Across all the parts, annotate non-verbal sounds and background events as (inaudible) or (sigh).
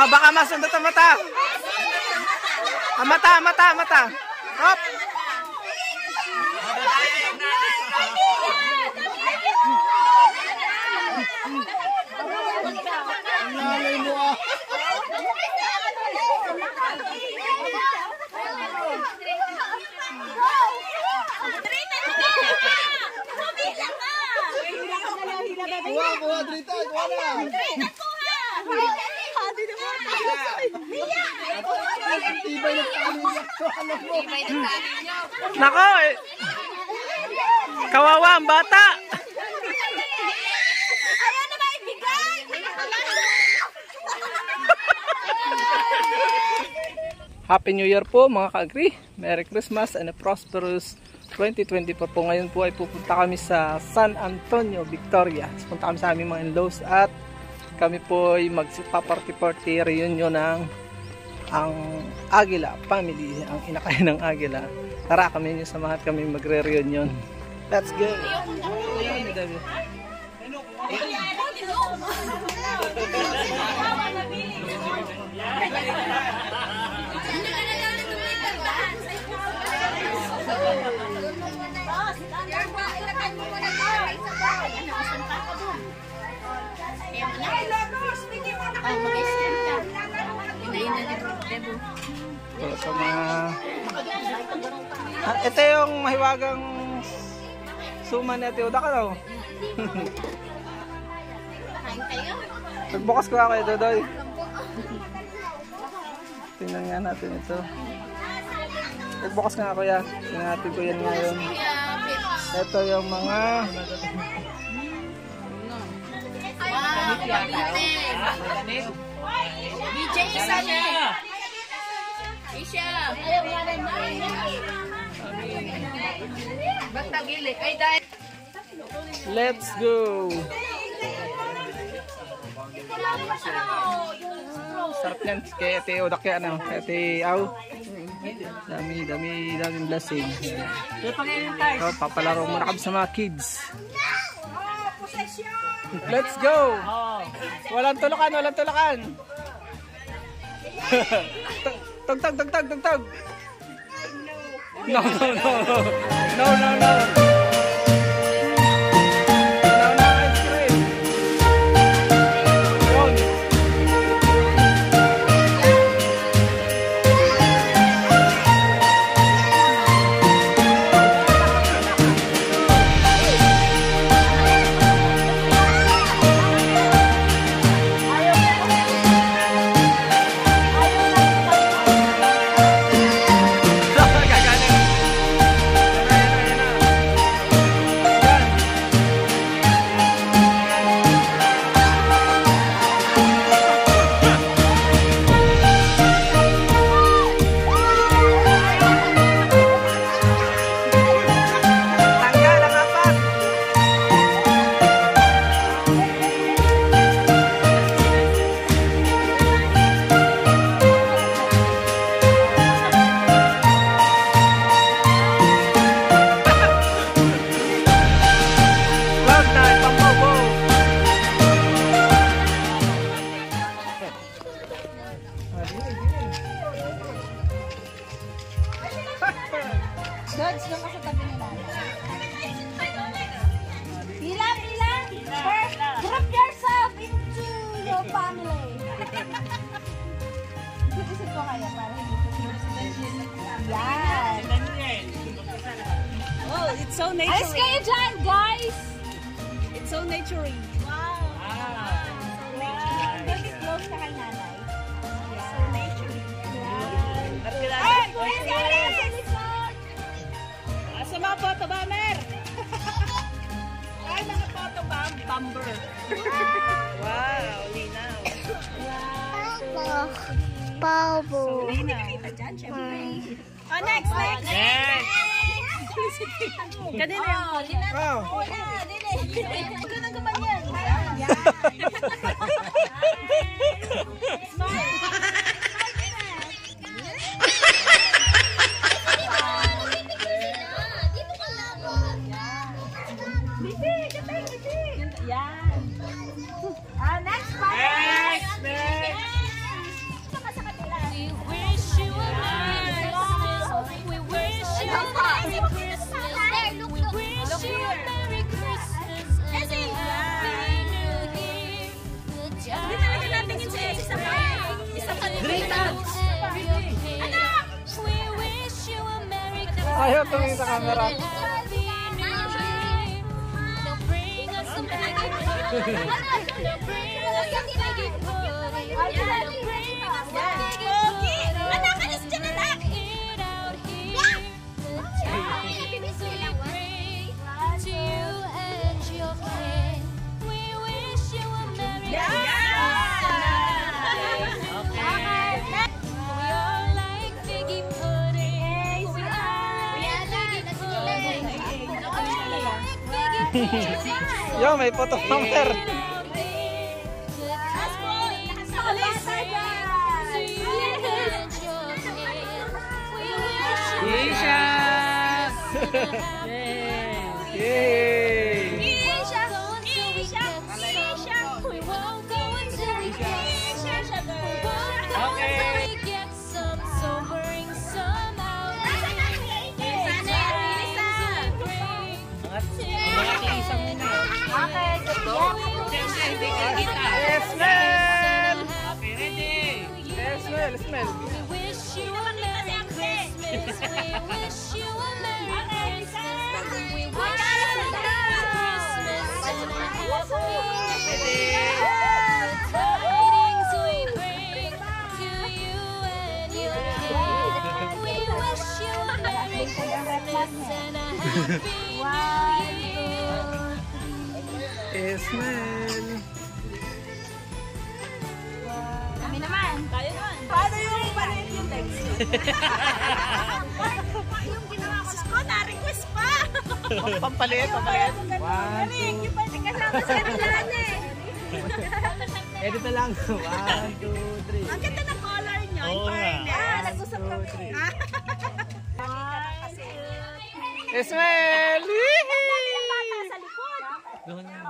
Ah, baka masundot ang mata. Ang mata, mata, mata. Hop. Na. Nako, eh. Kawawa ang bata. Happy New Year po mga ka-agree. Merry Christmas and a prosperous 2024 po. Ngayon po ay pupunta kami sa San Antonio, Victoria. Punta kami sa aming mga in-laws at kami po ay magsipaparty-party reunion ng ang Agila family, ang inakayan ng Agila. Tara kami niyo samahan kami magre-reunion. Let's go! So, sa mga... Ah, ito yung mahiwagang suma ni Ate Uda ka daw. Nagbukas ko ako ito, Doy. Tingnan nga natin ito. Nagbukas nga ako yan. Tingnan natin ko yan ngayon. Ito yung mga... DJ Sunny. Isha. Basta gili. Ay, dahil. Let's go! Sarap yan. Kay Ate Uda kaya ano. Ate Au. Dami, dami, daming blessing. So, papalaro muna kami sa mga kids. Let's go! Walang tulukan, walang tulukan! (laughs) tug, tug, tug, tug, tug! No, no, no! No, no, no! No, Yan. Oh, it's so Alis natural. kayo dyan, guys! It's so natural. Wow! Wow! Kay nanay. So natural. Yan. Ay, kuya, sorry! Asa mga photo bomber? Ay, mga photo bomb bomber. wow, linaw. Pabo. Linaw. Oh, next, next. Next. Kanina yung poli oh, na. Oh. Dili. Ganun ka ba yan? Yan. Ayaw tumingin sa camera. Pogi! (laughs) Yo, may photo number. Isha! Yay! (laughs) Yes, smell. Kami naman. Tayo naman. Paano yung palit yung legs? yung ginawa ko ko, na-request pa. Pampalit, pampalit. One, two. Yung pwede kasama sa kanilaan eh. Edit na lang. (laughs) One, two, three. Ang ganda ng color nyo. Oo nga. Ah, nag-usap kami. Yes, likod.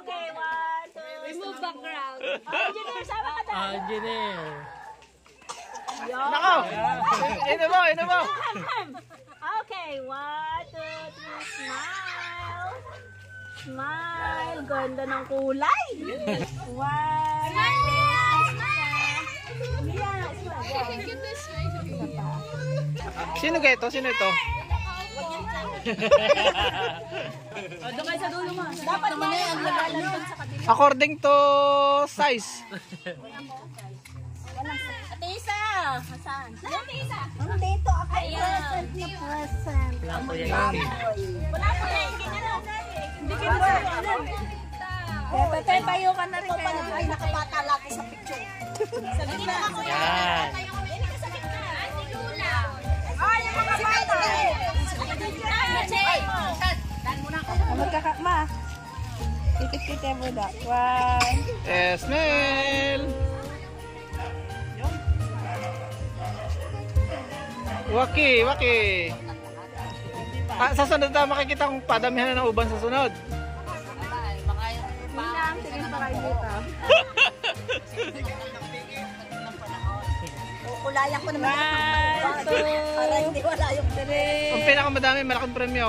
Okay, one, two, Remove background. Oh, engineer, sama ka daw. Engineer. Nako! Ino mo, ino mo! Okay, one, two, three, smile. Smile. Ganda ng kulay. One. Smile, smile. Yeah, smile. Sino ka ito? Sino ito? Dapat naman ang lalalan dun sa kabila. According to size. Ate Isa! Hasan. Ate Isa! Dito ako. Present na present. Wala po yan. Wala po yan. Hindi ka ba? Tete, tayo ka na rin kayo. Ay, nakabata lagi sa picture. Sa gitna. Yan. Mo na. One. Yes, smell! Waki, waki. Ah, sa sunod na makikita kong padamihan na ng uban sa sunod. Kulayan ko naman. Para hindi wala yung Ang pinakamadami, malaking premyo.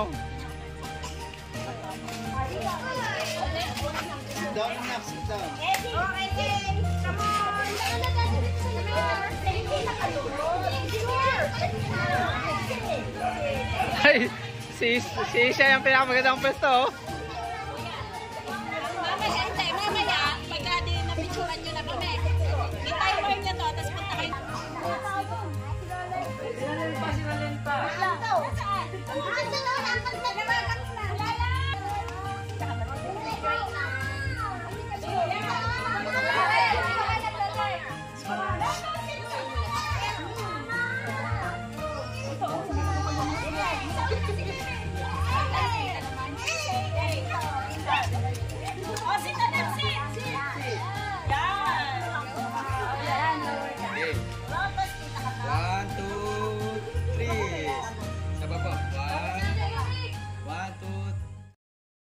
Down na, sit down. Okay, come on. Ay, si, si Isha yung pinakamagandang pwesto. Oh.